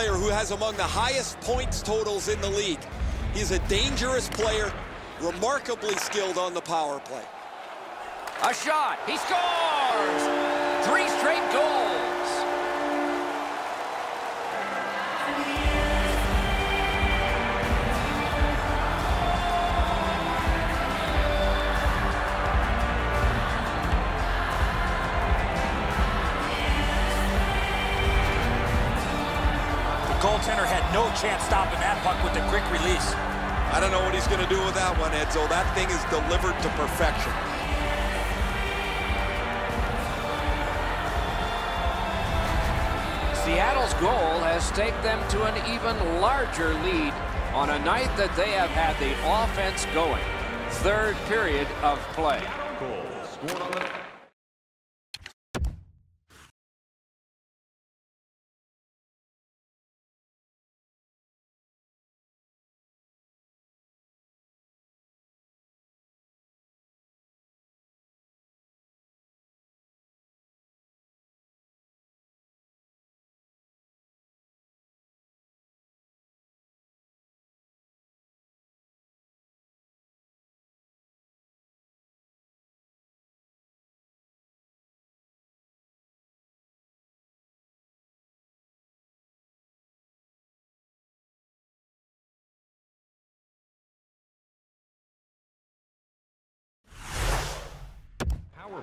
player who has among the highest points totals in the league. He's a dangerous player, remarkably skilled on the power play. A shot. He scores! Three straight goals. Goaltender had no chance stopping that puck with the quick release. I don't know what he's going to do with that one, Edzo. That thing is delivered to perfection. Seattle's goal has taken them to an even larger lead on a night that they have had the offense going. Third period of play. power